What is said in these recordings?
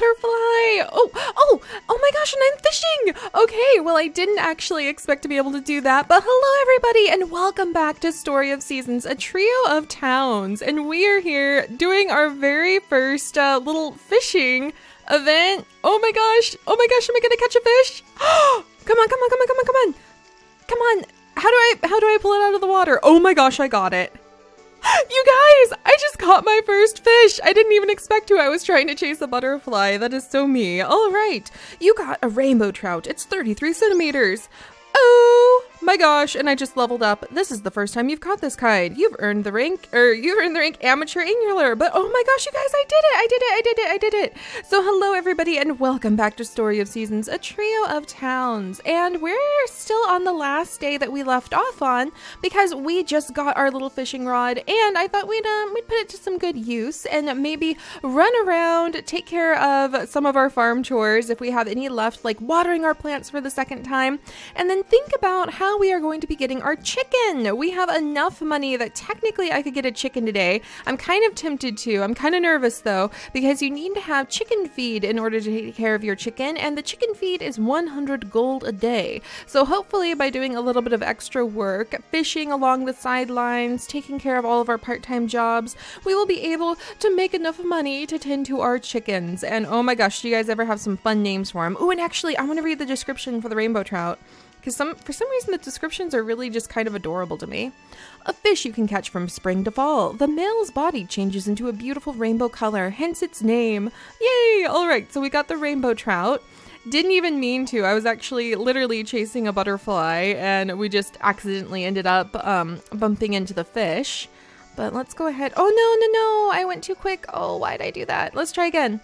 butterfly. Oh, oh, oh my gosh, and I'm fishing. Okay, well, I didn't actually expect to be able to do that, but hello, everybody, and welcome back to Story of Seasons, a trio of towns. And we are here doing our very first uh, little fishing event. Oh my gosh, oh my gosh, am I gonna catch a fish? come on, come on, come on, come on, come on. Come on. How do I how do I pull it out of the water? Oh my gosh, I got it. You guys, I just caught my first fish. I didn't even expect to. I was trying to chase a butterfly. That is so me. All right, you got a rainbow trout. It's 33 centimeters. Oh my gosh, and I just leveled up. This is the first time you've caught this kind. You've earned the rank, or you've earned the rank amateur angler, but oh my gosh, you guys, I did it, I did it, I did it, I did it. So hello everybody, and welcome back to Story of Seasons, a trio of towns. And we're still on the last day that we left off on, because we just got our little fishing rod, and I thought we'd, um, we'd put it to some good use, and maybe run around, take care of some of our farm chores, if we have any left, like watering our plants for the second time, and then think about how we are going to be getting our chicken. We have enough money that technically I could get a chicken today. I'm kind of tempted to. I'm kind of nervous though, because you need to have chicken feed in order to take care of your chicken, and the chicken feed is 100 gold a day. So hopefully, by doing a little bit of extra work, fishing along the sidelines, taking care of all of our part time jobs, we will be able to make enough money to tend to our chickens. And oh my gosh, do you guys ever have some fun names for them? Oh, and actually, I want to read the description for the rainbow trout because some for some reason the descriptions are really just kind of adorable to me. A fish you can catch from spring to fall. The male's body changes into a beautiful rainbow color, hence its name. Yay! All right, so we got the rainbow trout. Didn't even mean to. I was actually literally chasing a butterfly, and we just accidentally ended up um, bumping into the fish. But let's go ahead. Oh no, no, no! I went too quick. Oh, why'd I do that? Let's try again.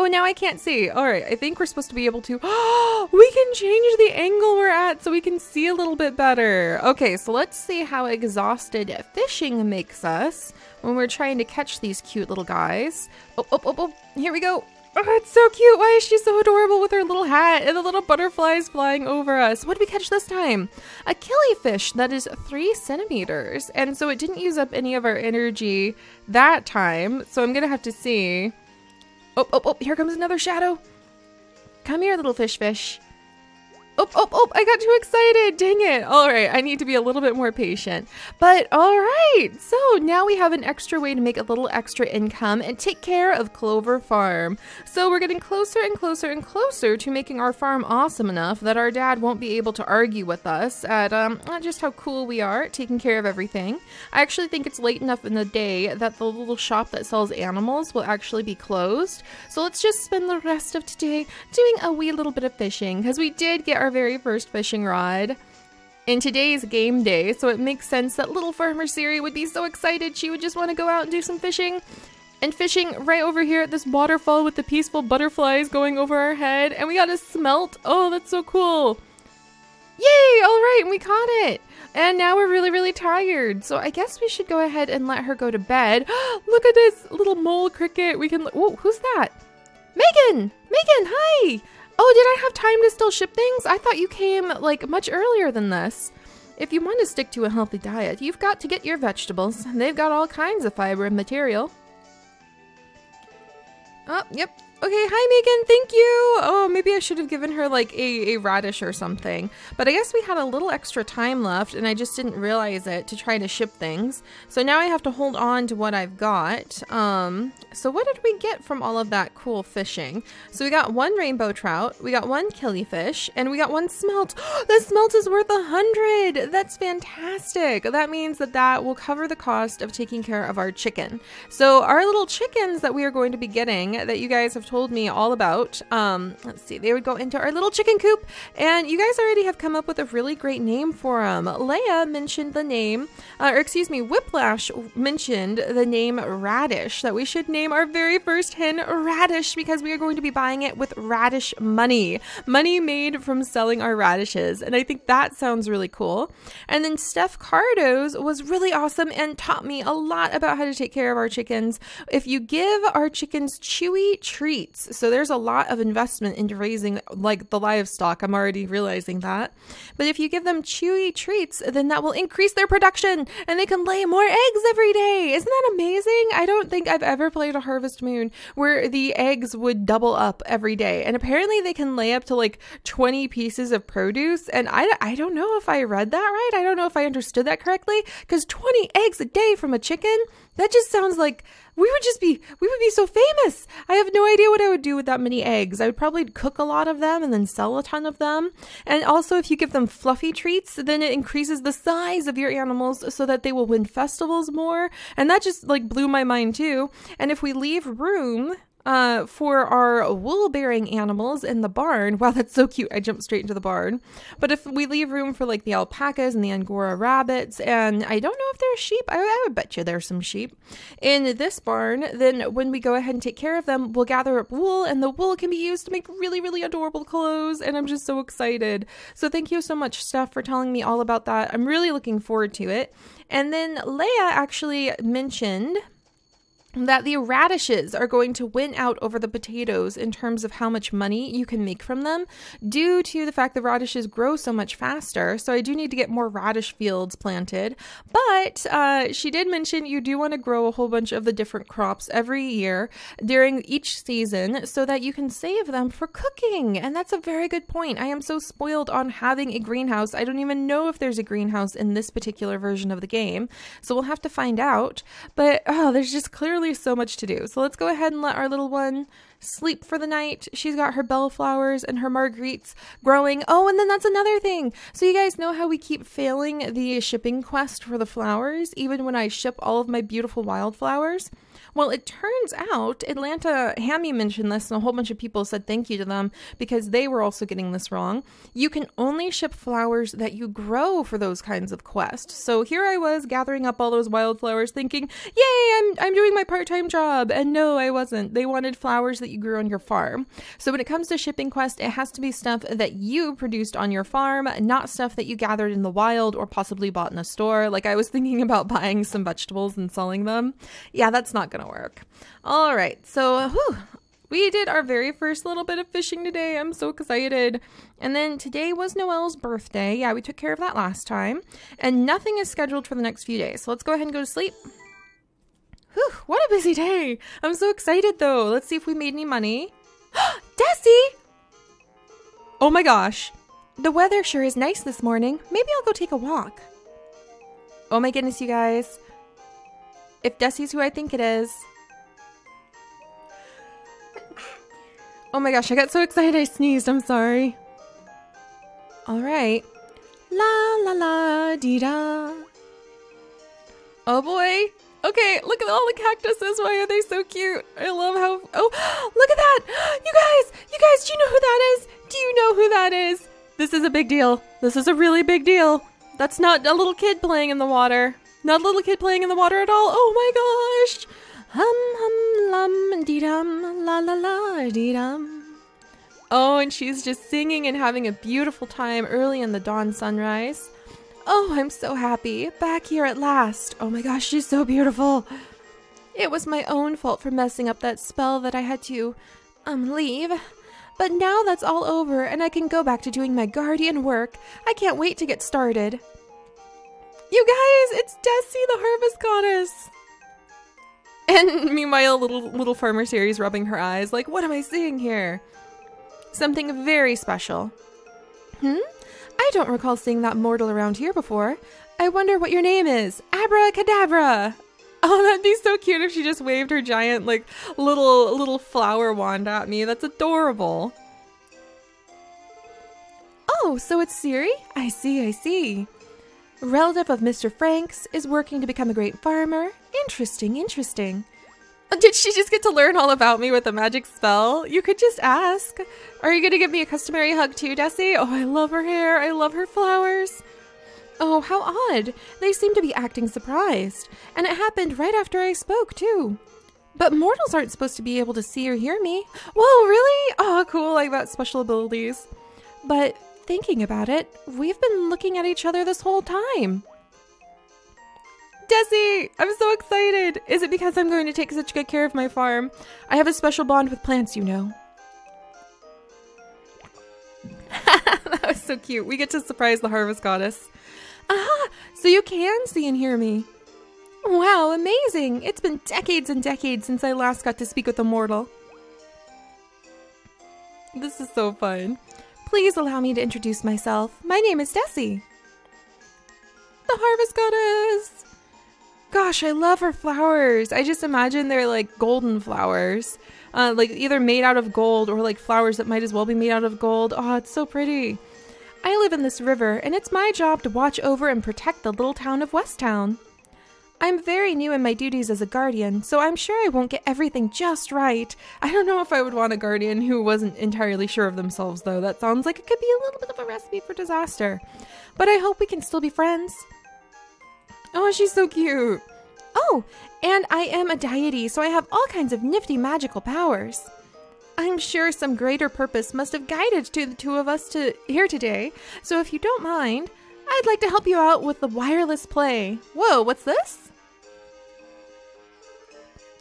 Oh, now I can't see. All right, I think we're supposed to be able to. Oh, we can change the angle we're at so we can see a little bit better. Okay, so let's see how exhausted fishing makes us when we're trying to catch these cute little guys. Oh, oh, oh, oh, here we go. Oh, it's so cute. Why is she so adorable with her little hat and the little butterflies flying over us? What did we catch this time? A killifish that is three centimeters. And so it didn't use up any of our energy that time. So I'm going to have to see. Oh, oh, oh, here comes another shadow. Come here, little fish fish. Oh, oh, oh, I got too excited. Dang it. All right, I need to be a little bit more patient. But all right, so now we have an extra way to make a little extra income and take care of Clover Farm. So we're getting closer and closer and closer to making our farm awesome enough that our dad won't be able to argue with us at um, just how cool we are taking care of everything. I actually think it's late enough in the day that the little shop that sells animals will actually be closed. So let's just spend the rest of today doing a wee little bit of fishing because we did get our our very first fishing rod in today's game day, so it makes sense that little farmer Seri would be so excited she would just want to go out and do some fishing. And fishing right over here at this waterfall with the peaceful butterflies going over our head, and we got a smelt. Oh, that's so cool. Yay! All right, we caught it. And now we're really, really tired. So I guess we should go ahead and let her go to bed. Look at this little mole cricket. We can. Oh, who's that? Megan! Megan, hi! Oh, did I have time to still ship things? I thought you came, like, much earlier than this. If you want to stick to a healthy diet, you've got to get your vegetables. They've got all kinds of fiber and material. Oh, yep, Okay, hi Megan, thank you. Oh, maybe I should have given her like a, a radish or something. But I guess we had a little extra time left and I just didn't realize it to try to ship things. So now I have to hold on to what I've got. Um, so what did we get from all of that cool fishing? So we got one rainbow trout, we got one killifish, and we got one smelt. the smelt is worth a hundred. That's fantastic. That means that that will cover the cost of taking care of our chicken. So our little chickens that we are going to be getting that you guys have told me all about. Um, let's see, they would go into our little chicken coop, and you guys already have come up with a really great name for them. Leia mentioned the name, uh, or excuse me, Whiplash mentioned the name Radish, that we should name our very first hen Radish because we are going to be buying it with radish money. Money made from selling our radishes. And I think that sounds really cool. And then Steph Cardos was really awesome and taught me a lot about how to take care of our chickens. If you give our chickens chewy treats, So there's a lot of investment into raising like the livestock. I'm already realizing that. But if you give them chewy treats, then that will increase their production and they can lay more eggs every day. Isn't that amazing? I don't think I've ever played a Harvest Moon where the eggs would double up every day. And apparently they can lay up to like 20 pieces of produce. And I, I don't know if I read that right. I don't know if I understood that correctly because 20 eggs a day from a chicken, that just sounds like we would just be we would be so famous. I have no idea what I would do with that many eggs. I would probably cook a lot of them and then sell a ton of them. And also if you give them fluffy treats, then it increases the size of your animals so that they will win festivals more. And that just like blew my mind too. And if we leave room uh, for our wool bearing animals in the barn. Wow, that's so cute. I jumped straight into the barn. But if we leave room for like the alpacas and the Angora rabbits, and I don't know if there's sheep, I, I would bet you there's some sheep in this barn, then when we go ahead and take care of them, we'll gather up wool, and the wool can be used to make really, really adorable clothes. And I'm just so excited. So thank you so much, Steph, for telling me all about that. I'm really looking forward to it. And then Leia actually mentioned that the radishes are going to win out over the potatoes in terms of how much money you can make from them due to the fact that radishes grow so much faster. So I do need to get more radish fields planted. But uh, she did mention you do want to grow a whole bunch of the different crops every year during each season so that you can save them for cooking. And that's a very good point. I am so spoiled on having a greenhouse. I don't even know if there's a greenhouse in this particular version of the game. So we'll have to find out. But oh, there's just clearly so much to do. So let's go ahead and let our little one sleep for the night. She's got her bellflowers and her marguerites growing. Oh, and then that's another thing. So you guys know how we keep failing the shipping quest for the flowers, even when I ship all of my beautiful wildflowers? Well, it turns out Atlanta Hammy mentioned this, and a whole bunch of people said thank you to them because they were also getting this wrong. You can only ship flowers that you grow for those kinds of quests. So here I was gathering up all those wildflowers, thinking, "Yay, I'm I'm doing my part-time job." And no, I wasn't. They wanted flowers that you grew on your farm. So when it comes to shipping quests, it has to be stuff that you produced on your farm, not stuff that you gathered in the wild or possibly bought in a store. Like I was thinking about buying some vegetables and selling them. Yeah, that's not work. All right, so whew, we did our very first little bit of fishing today. I'm so excited. And then today was Noelle's birthday. Yeah, we took care of that last time. And nothing is scheduled for the next few days. So let's go ahead and go to sleep. Whew, what a busy day. I'm so excited though. Let's see if we made any money. Desi! Oh my gosh. The weather sure is nice this morning. Maybe I'll go take a walk. Oh my goodness, you guys. If Desi's who I think it is. Oh my gosh, I got so excited I sneezed. I'm sorry. All right. La la la dee da. Oh boy. Okay, look at all the cactuses. Why are they so cute? I love how. Oh, look at that. You guys, you guys, do you know who that is? Do you know who that is? This is a big deal. This is a really big deal. That's not a little kid playing in the water. Not a little kid playing in the water at all. Oh my gosh. Hum hum lum dee dum la la la dee dum. Oh, and she's just singing and having a beautiful time early in the dawn sunrise. Oh, I'm so happy. Back here at last. Oh my gosh, she's so beautiful. It was my own fault for messing up that spell that I had to, um, leave. But now that's all over and I can go back to doing my guardian work. I can't wait to get started. You guys, it's Desi the Harvest Goddess. And meanwhile, little little farmer Seri's rubbing her eyes like, what am I seeing here? Something very special. Hmm? I don't recall seeing that mortal around here before. I wonder what your name is. Abracadabra! Oh, that'd be so cute if she just waved her giant, like, little, little flower wand at me. That's adorable. Oh, so it's Seri? I see, I see relative of Mr. Franks, is working to become a great farmer. Interesting, interesting. Did she just get to learn all about me with a magic spell? You could just ask. Are you going to give me a customary hug too, Desi? Oh, I love her hair. I love her flowers. Oh, how odd. They seem to be acting surprised. And it happened right after I spoke, too. But mortals aren't supposed to be able to see or hear me. Whoa, really? Oh, cool. I got special abilities. But thinking about it, we've been looking at each other this whole time. Desi, I'm so excited. Is it because I'm going to take such good care of my farm? I have a special bond with plants, you know. that was so cute. We get to surprise the harvest goddess. Aha! So you can see and hear me. Wow, amazing! It's been decades and decades since I last got to speak with a mortal. This is so fun. Please allow me to introduce myself. My name is Desi. The harvest goddess! Gosh, I love her flowers. I just imagine they're like golden flowers. Uh, like either made out of gold or like flowers that might as well be made out of gold. Oh, it's so pretty. I live in this river, and it's my job to watch over and protect the little town of Westown. I'm very new in my duties as a guardian, so I'm sure I won't get everything just right. I don't know if I would want a guardian who wasn't entirely sure of themselves, though. That sounds like it could be a little bit of a recipe for disaster. But I hope we can still be friends. Oh, she's so cute. Oh, and I am a deity, so I have all kinds of nifty magical powers. I'm sure some greater purpose must have guided to the two of us to here today, so if you don't mind, I'd like to help you out with the wireless play. Whoa, what's this?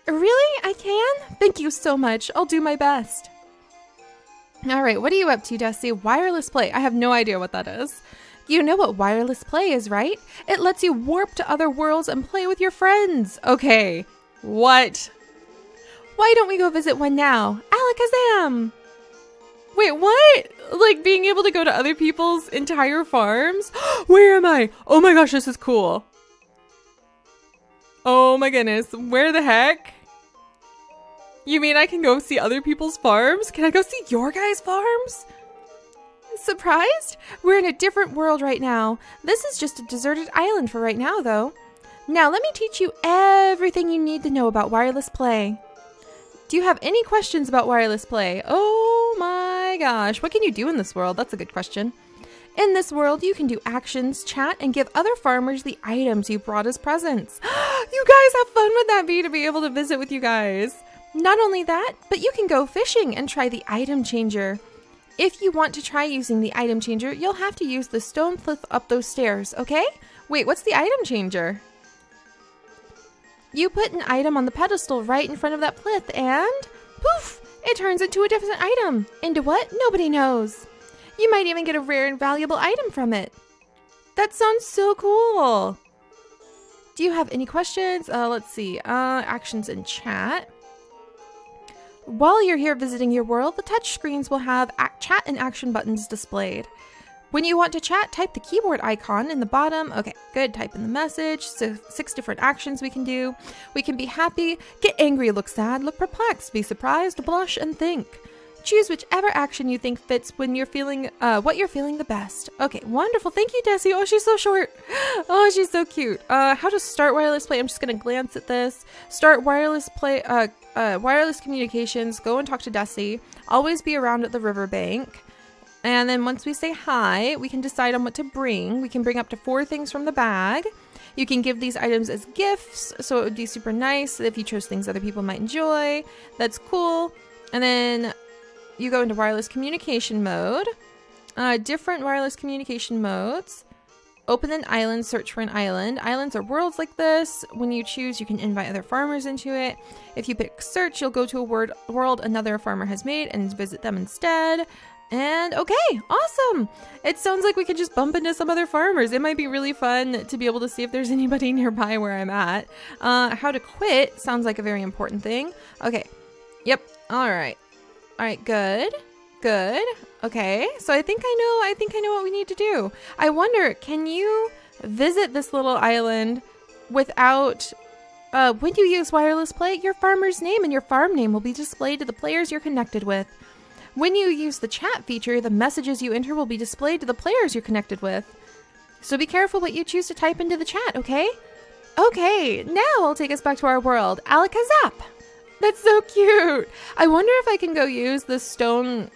Really? I can? Thank you so much. I'll do my best. All right, what are you up to, Dusty? Wireless play. I have no idea what that is. You know what wireless play is, right? It lets you warp to other worlds and play with your friends. Okay, what? Why don't we go visit one now? Alakazam! Wait, what? Like being able to go to other people's entire farms? Where am I? Oh my gosh, this is cool. Oh my goodness, where the heck? You mean I can go see other people's farms? Can I go see your guys' farms? Surprised? We're in a different world right now. This is just a deserted island for right now, though. Now, let me teach you everything you need to know about wireless play. Do you have any questions about wireless play? Oh my gosh, what can you do in this world? That's a good question. In this world, you can do actions, chat, and give other farmers the items you brought as presents. you guys, how fun would that be to be able to visit with you guys? Not only that, but you can go fishing and try the item changer. If you want to try using the item changer, you'll have to use the stone plinth up those stairs, okay? Wait, what's the item changer? You put an item on the pedestal right in front of that plinth and poof, it turns into a different item. Into what? Nobody knows. You might even get a rare and valuable item from it. That sounds so cool. Do you have any questions? Uh, let's see. Uh, actions in chat. While you're here visiting your world, the touch screens will have chat and action buttons displayed. When you want to chat, type the keyboard icon in the bottom. Okay, good. Type in the message. So six different actions we can do. We can be happy, get angry, look sad, look perplexed, be surprised, blush, and think. Choose whichever action you think fits when you're feeling uh, what you're feeling the best. Okay, wonderful. Thank you, Desi. Oh, she's so short. Oh, she's so cute. Uh, how to start wireless play? I'm just gonna glance at this. Start wireless play. Uh, uh, wireless communications, go and talk to Desi. Always be around at the riverbank. And then once we say hi, we can decide on what to bring. We can bring up to four things from the bag. You can give these items as gifts, so it would be super nice if you chose things other people might enjoy. That's cool. And then you go into wireless communication mode. Uh, different wireless communication modes. Open an island, search for an island. Islands are worlds like this. When you choose, you can invite other farmers into it. If you pick search, you'll go to a word, world another farmer has made and visit them instead. And okay, awesome! It sounds like we could just bump into some other farmers. It might be really fun to be able to see if there's anybody nearby where I'm at. Uh, how to quit sounds like a very important thing. Okay, yep, alright. Alright, good. Good. Okay, so I think I know, I think I know what we need to do. I wonder, can you visit this little island without, uh, when you use wireless play, your farmer's name and your farm name will be displayed to the players you're connected with. When you use the chat feature, the messages you enter will be displayed to the players you're connected with. So be careful what you choose to type into the chat, okay? Okay, now I'll take us back to our world. Alakazap! That's so cute! I wonder if I can go use the stone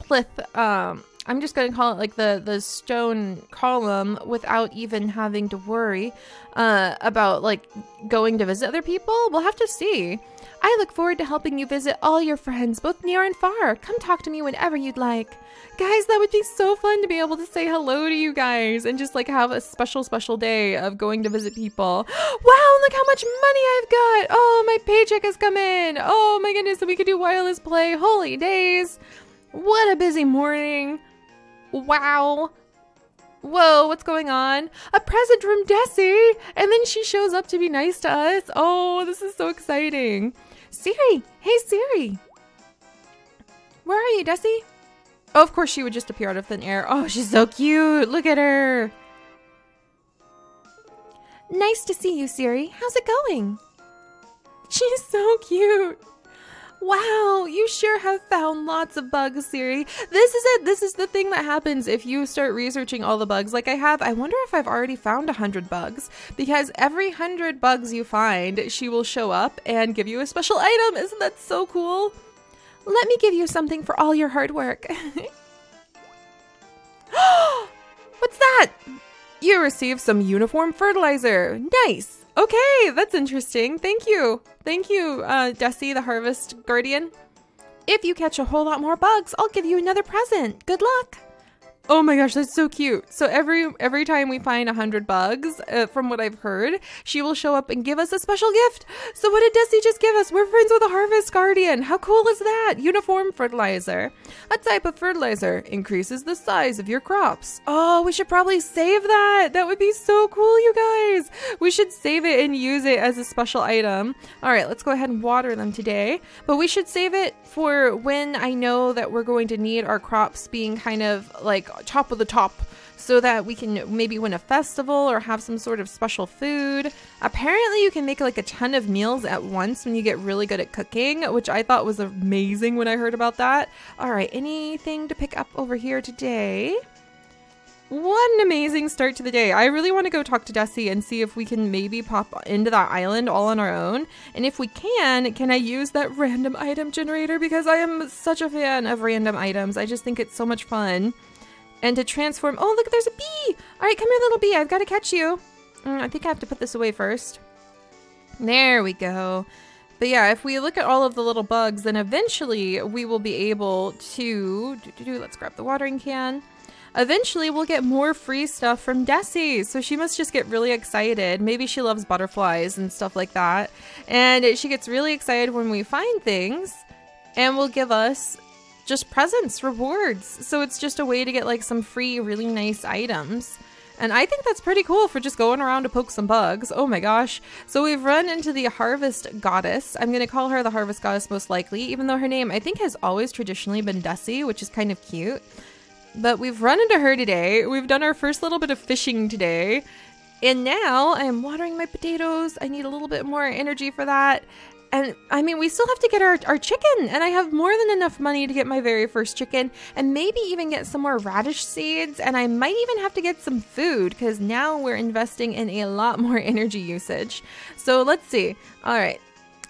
plith, um, I'm just gonna call it like the the stone column without even having to worry uh, about like going to visit other people. We'll have to see. I look forward to helping you visit all your friends, both near and far. Come talk to me whenever you'd like. Guys, that would be so fun to be able to say hello to you guys and just like have a special, special day of going to visit people. Wow, look how much money I've got. Oh, my paycheck has come in. Oh my goodness, and we could do wireless play. Holy days. What a busy morning. Wow. Whoa, what's going on? A present from Desi! And then she shows up to be nice to us. Oh, this is so exciting. Seri! Hey, Seri! Where are you, Desi? Oh, of course she would just appear out of thin air. Oh, she's so cute. Look at her. Nice to see you, Seri. How's it going? She's so cute. Wow, you sure have found lots of bugs, Seri. This is it. This is the thing that happens if you start researching all the bugs like I have. I wonder if I've already found a 100 bugs because every 100 bugs you find, she will show up and give you a special item. Isn't that so cool? Let me give you something for all your hard work. What's that? You received some uniform fertilizer. Nice. Okay, that's interesting. Thank you. Thank you, uh, Desi, the Harvest Guardian. If you catch a whole lot more bugs, I'll give you another present. Good luck. Oh my gosh, that's so cute. So every every time we find a hundred bugs, uh, from what I've heard, she will show up and give us a special gift. So what did Desi just give us? We're friends with a harvest guardian. How cool is that? Uniform fertilizer. A type of fertilizer increases the size of your crops. Oh, we should probably save that. That would be so cool, you guys. We should save it and use it as a special item. All right, let's go ahead and water them today. But we should save it for when I know that we're going to need our crops being kind of like top of the top so that we can maybe win a festival or have some sort of special food. Apparently, you can make like a ton of meals at once when you get really good at cooking, which I thought was amazing when I heard about that. All right, anything to pick up over here today? What an amazing start to the day. I really want to go talk to Desi and see if we can maybe pop into that island all on our own. And if we can, can I use that random item generator? Because I am such a fan of random items. I just think it's so much fun. And to transform, oh look, there's a bee! Alright, come here little bee, I've got to catch you. Mm, I think I have to put this away first. There we go. But yeah, if we look at all of the little bugs, then eventually we will be able to... Do, do, do, let's grab the watering can. Eventually we'll get more free stuff from Desi, so she must just get really excited. Maybe she loves butterflies and stuff like that. And she gets really excited when we find things and will give us just presents, rewards. So it's just a way to get like some free, really nice items. And I think that's pretty cool for just going around to poke some bugs. Oh my gosh. So we've run into the Harvest Goddess. I'm going to call her the Harvest Goddess most likely, even though her name I think has always traditionally been Desi, which is kind of cute. But we've run into her today. We've done our first little bit of fishing today. And now I'm watering my potatoes. I need a little bit more energy for that. And I mean, we still have to get our, our chicken, and I have more than enough money to get my very first chicken, and maybe even get some more radish seeds, and I might even have to get some food because now we're investing in a lot more energy usage. So let's see. All right.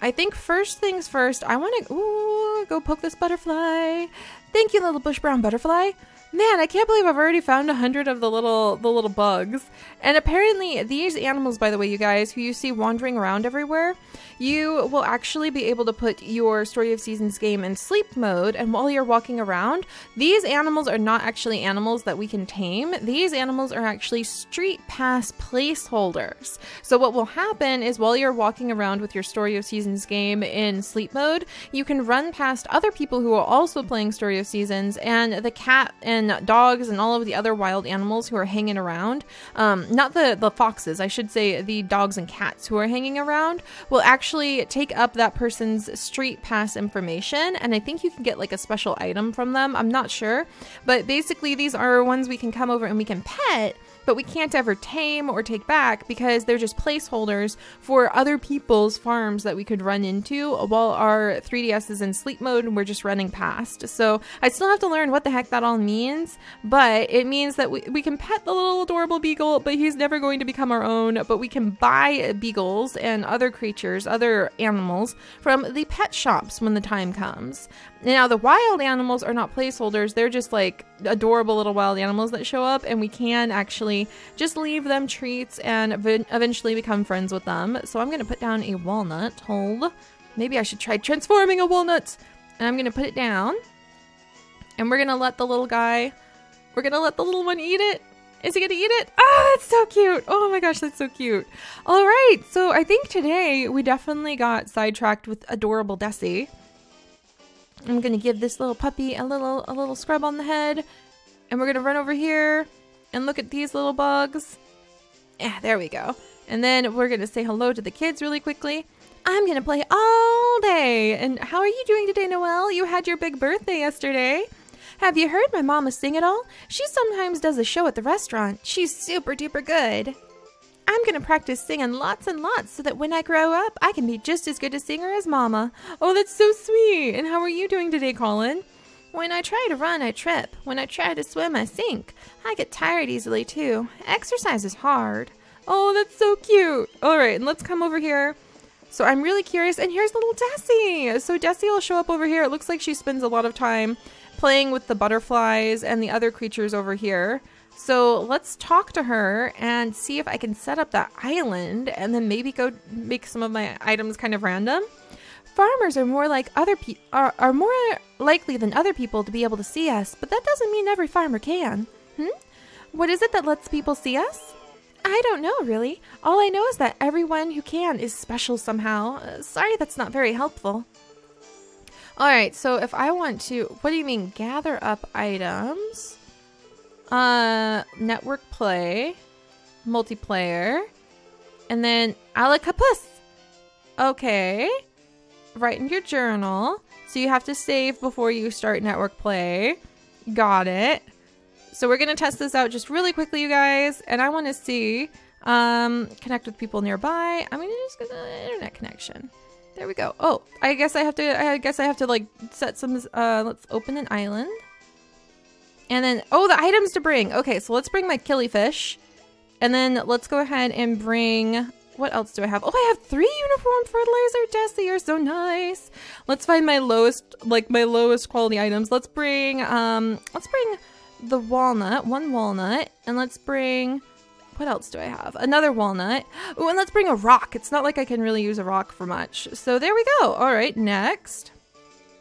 I think first things first, I want to go poke this butterfly. Thank you, little bush brown butterfly. Man, I can't believe I've already found a hundred of the little the little bugs. And apparently these animals, by the way, you guys, who you see wandering around everywhere, you will actually be able to put your Story of Seasons game in sleep mode. And while you're walking around, these animals are not actually animals that we can tame. These animals are actually street pass placeholders. So what will happen is while you're walking around with your Story of Seasons game in sleep mode, you can run past other people who are also playing Story of Seasons and the cat and dogs and all of the other wild animals who are hanging around. Um, not the, the foxes, I should say the dogs and cats who are hanging around will actually take up that person's street pass information and I think you can get like a special item from them. I'm not sure, but basically these are ones we can come over and we can pet but we can't ever tame or take back because they're just placeholders for other people's farms that we could run into while our 3DS is in sleep mode and we're just running past. So I still have to learn what the heck that all means, but it means that we, we can pet the little adorable beagle, but he's never going to become our own, but we can buy beagles and other creatures, other animals from the pet shops when the time comes. Now, the wild animals are not placeholders, they're just like adorable little wild animals that show up, and we can actually just leave them treats and eventually become friends with them. So I'm going to put down a walnut. Hold. maybe I should try transforming a walnut. And I'm gonna put it down. And we're gonna let the little guy, we're gonna let the little one eat it. Is he gonna eat it? Oh, that's so cute. Oh my gosh, that's so cute. All right, so I think today we definitely got sidetracked with adorable Desi. I'm gonna give this little puppy a little a little scrub on the head, and we're gonna run over here and look at these little bugs. Yeah, there we go. And then we're gonna say hello to the kids really quickly. I'm gonna play all day. And how are you doing today, Noelle? You had your big birthday yesterday. Have you heard my mama sing at all? She sometimes does a show at the restaurant. She's super duper good. I'm gonna practice singing lots and lots so that when I grow up, I can be just as good a singer as Mama. Oh, that's so sweet. And how are you doing today, Colin? When I try to run, I trip. When I try to swim, I sink. I get tired easily too. Exercise is hard. Oh, that's so cute. All right, and let's come over here. So I'm really curious. And here's little Desi. So Desi will show up over here. It looks like she spends a lot of time playing with the butterflies and the other creatures over here. So let's talk to her and see if I can set up that island and then maybe go make some of my items kind of random. Farmers are more like other pe- are, are more likely than other people to be able to see us, but that doesn't mean every farmer can. Hmm? What is it that lets people see us? I don't know, really. All I know is that everyone who can is special somehow. Uh, sorry that's not very helpful. Alright, so if I want to... What do you mean? Gather up items. Uh, network play. Multiplayer. And then Alakapus. Okay. Write in your journal. So you have to save before you start network play. Got it. So we're going to test this out just really quickly, you guys. And I want to see... Um, connect with people nearby. I'm going to just get an internet connection. There we go. Oh, I guess I have to, I guess I have to like set some, uh, let's open an island. And then, oh, the items to bring. Okay, so let's bring my killifish. And then let's go ahead and bring, what else do I have? Oh, I have three uniform fertilizer tests. They are so nice. Let's find my lowest, like my lowest quality items. Let's bring, um, let's bring the walnut, one walnut. And let's bring, what else do I have? Another walnut. Oh, and let's bring a rock. It's not like I can really use a rock for much. So there we go. All right, next.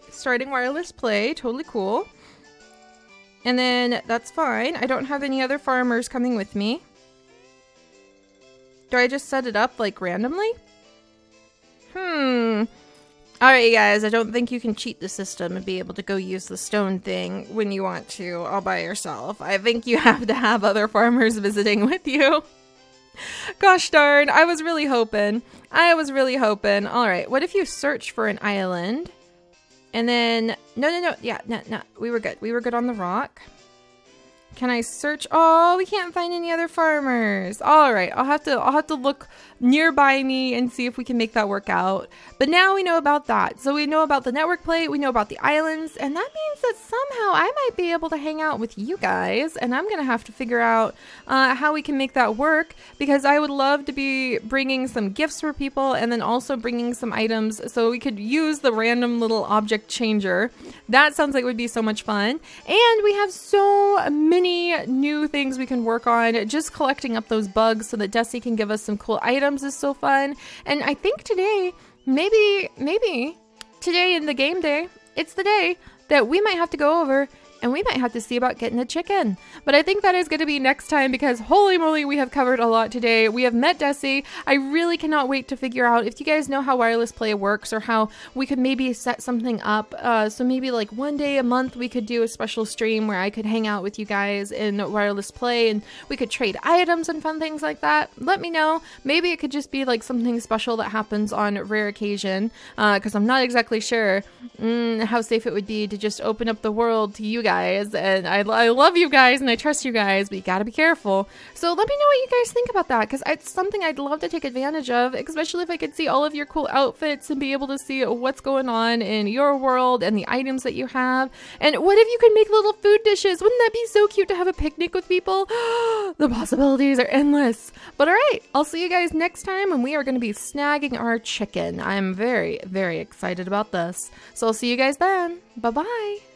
Starting wireless play. Totally cool. And then that's fine. I don't have any other farmers coming with me. Do I just set it up like randomly? Hmm. Alright, guys, I don't think you can cheat the system and be able to go use the stone thing when you want to all by yourself. I think you have to have other farmers visiting with you. Gosh darn, I was really hoping. I was really hoping. Alright, what if you search for an island? And then, no, no, no, yeah, no, no, we were good. We were good on the rock. Can I search? Oh, we can't find any other farmers. All right, I'll have to I'll have to look nearby me and see if we can make that work out. But now we know about that. So we know about the network plate, we know about the islands, and that means that somehow I might be able to hang out with you guys, and I'm gonna have to figure out uh, how we can make that work because I would love to be bringing some gifts for people and then also bringing some items so we could use the random little object changer. That sounds like it would be so much fun. And we have so many new things we can work on. Just collecting up those bugs so that Desi can give us some cool items is so fun. And I think today, maybe, maybe today in the game day, it's the day that we might have to go over and we might have to see about getting a chicken. But I think that is going to be next time because holy moly, we have covered a lot today. We have met Desi. I really cannot wait to figure out if you guys know how wireless play works or how we could maybe set something up. Uh, so maybe like one day a month we could do a special stream where I could hang out with you guys in wireless play and we could trade items and fun things like that. Let me know. Maybe it could just be like something special that happens on rare occasion because uh, I'm not exactly sure mm, how safe it would be to just open up the world to you guys guys, and I, I love you guys and I trust you guys, but you gotta be careful. So let me know what you guys think about that, because it's something I'd love to take advantage of, especially if I could see all of your cool outfits and be able to see what's going on in your world and the items that you have. And what if you could make little food dishes? Wouldn't that be so cute to have a picnic with people? the possibilities are endless. But alright, I'll see you guys next time when we are to be snagging our chicken. I'm very, very excited about this. So I'll see you guys then. Bye bye.